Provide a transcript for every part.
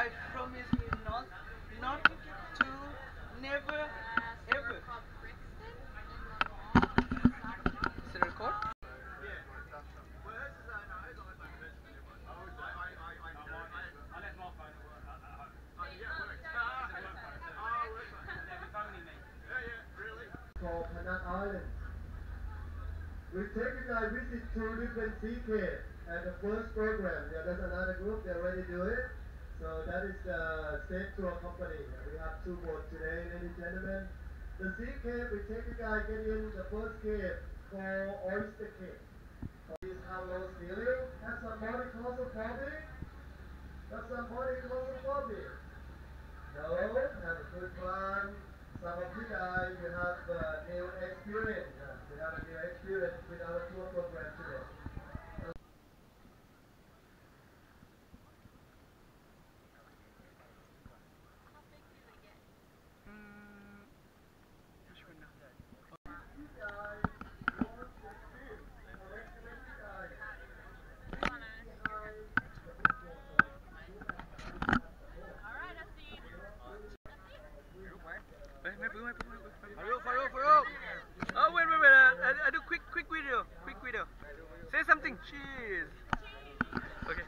I promise you not, not to, never, ever. Is it record? Island. We take you guys visit two different sea caves at the first program. Yeah, there's another group, they already do it. So that is the Safe Tour Company. We have two boats today, ladies and gentlemen. The sea cave, we take you guys get in the first cave called Oyster Cave. This how low ceiling. Have somebody claustrophobic? Have somebody claustrophobic? No, have a good plan. Some of you guys, you have uh, new experience. Uh, you have a new experience with our tour program today. Wait, wait, wait, wait, wait, wait. Farook, Farook, Farook. Oh, wait, wait, wait. Uh, I, I do quick, quick video. Say something. Cheese. Okay.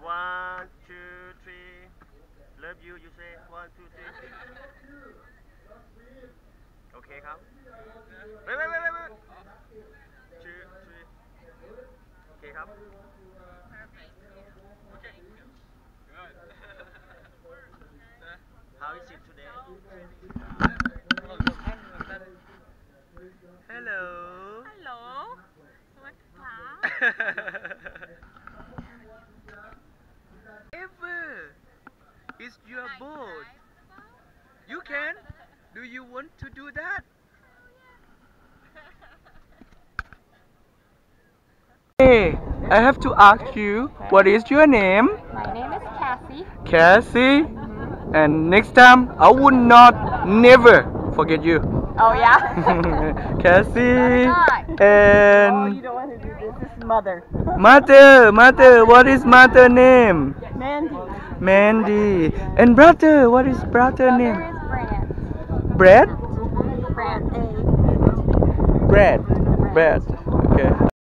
One, two, three. Love you. You say one, two, three. Okay, come. Wait, wait, wait, wait, wait. Two, three. Okay, come. Ever. It's your boat. You can. Do you want to do that? Oh, hey, I have to ask you, what is your name? My name is Cassie. Cassie. Mm-hmm. And next time, I would not never forget you. Oh yeah? Cassie not. Oh, and don't want to do this. This is mother. mother, mother, what is mother name? Mandy. Mandy. And brother, what is brother Mother name? is Brand. Brad? Brand A. Brad. Brad. Okay.